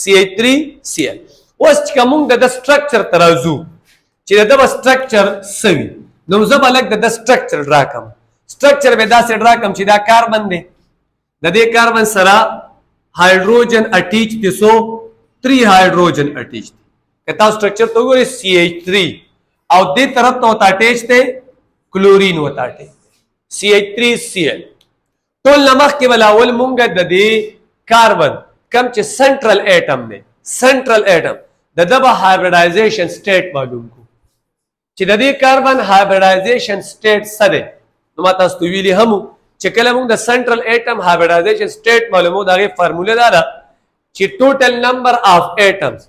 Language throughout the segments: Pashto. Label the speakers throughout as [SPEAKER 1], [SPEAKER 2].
[SPEAKER 1] CH3Cl اوس چې موږ د سټرکچر ترازو چې دا به سټرکچر سوي نو زه به لګ د سټرکچر ډرا کوم سټرکچر به داسې ډرا کوم چې دا کاربن دی د دې کاربن سره هایدروجن اټیچ دي سو 3 هایدروجن اټیچ دي کتا سټرکچر ته وګورئ CH3 او دې طرف ته وتا اټیچ ته کلورین وتا اټیچ CH3Cl ټول نه مخکې به لاول مونږ د دې کاربن کم چې سنټرل ایټم دی سنټرل ایټم د دبه هایبریډایزیشن سټیټ معلوم کو چې د دې کاربن هایبریډایزیشن سټیټ څه دی نو ما تاسو ته ویلي هم چې کله مونږ د سنټرل ایټم هایبریډایزیشن سټیټ معلومو دا غي فارموله ده چې ټوټل نمبر اف ایټمز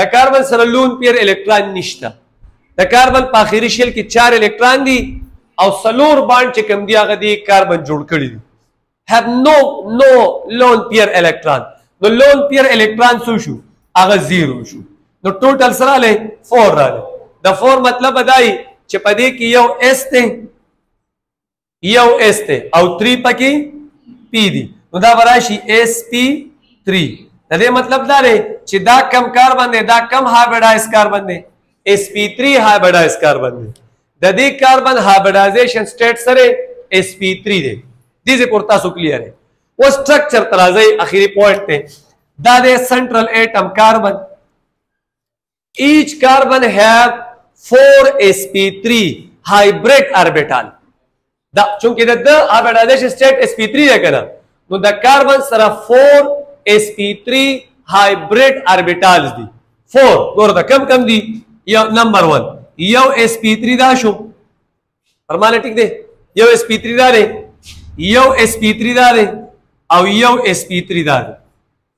[SPEAKER 1] د کاربن سره لون پیر الکترون نشته د کاربن په اخیری شل کې چار الکترون دي او سلور باند چې کم دی هغه دی کاربن جوړ کړی دي have no no lone pair electron نو lone pair electron څو شو هغه زیرو شو نو ټوټل سره له 4 راغله د 4 مطلب دای چې پدې کې یو s ته یو اس ته او 3 پکې پی دي نو دا براشي اس پی 3 د دې مطلب دا دی چې دا کم کاربن دی دا کم هایبریډایز کاربن دی اس پی 3 هایبریډایز کاربن دی د دې کاربن هایبریډایزیشن سټیټ سره اس پی 3 دی دې څه پورته سو کلیئر دی و سټرکچر ترازی اخیری پوینټ ته دا د سنټرل اټم کاربن ایچ کاربن هیو فور ایس پی تھری هایبریډ اربیټال دا چونکه د هایبریډایزیشن سټیټ ایس پی تھری دی کنه نو د کاربن سره فور ایس پی تھری هایبریډ اربیټالز دي فور ګور دا کم کم دي یو نمبر 1 یو ایس پی تھری دا شو پرمانه ټیک دی یو ایس پی تھری دا دی یو ایس پی تھری دا دی او یو ایس پی تھری دا دی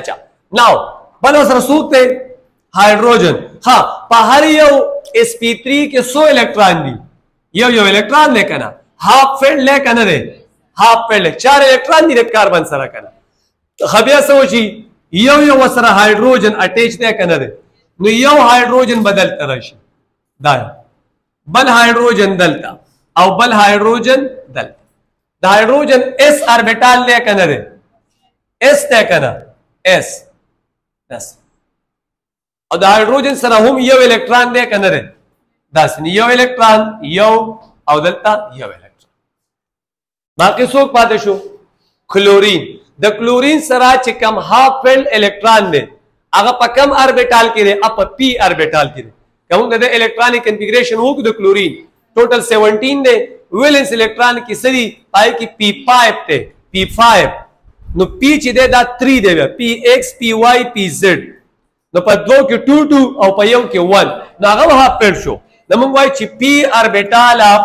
[SPEAKER 1] اچھا ناو بل سره سوق ته هایدروجن ها په هر یو sp3 کې 100 الکترون دي یو یو الکترون نه کنه هاف فیلډ نه کنه دی هاف فیلډ چار الکترون دي د کاربن سره کنه خبیا سو شي یو یو سره هایدروجن اٹیچ نه کنه دی نو یو هایدروجن بدل تر شي دا بل هایدروجن دلته او بل هایدروجن دلته د هایدروجن اس اربیټال نه کنه دی اس ته کنه اس داس او د هایدروجن سره هم یو الکترون دی کنه ده داس یو الکترون یو او دلته یو الکترون باقي څوک پاتې شو کلورین د کلورین سره چې کم هاف فیلډ الکترون دی هغه په کم اربیټال کې دی اپ پی اربیټال کې دی کومګه د الکترونیک کنفیګریشن وو د کلورین ټوټل 17 دی ویلنس الکترون کې سری پای کې پی 5 ته پی 5 نو پی چې ده دا 3 دی پی ایکس پی وای پی زد نو په دوو کې 2 2 او په یو کې 1 نو هغه هاف پیډ شو نو موږ وایو چې پی اربیټال اف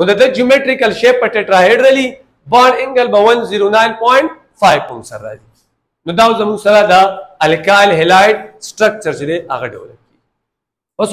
[SPEAKER 1] نو د جیومټریکل شیپ په ټټراهیډرلی بار انګل به 109.5 کوم سره راځي نو دا زموږ سره دا الکایل هلایډ سټرکچر چې هغه ډول اوس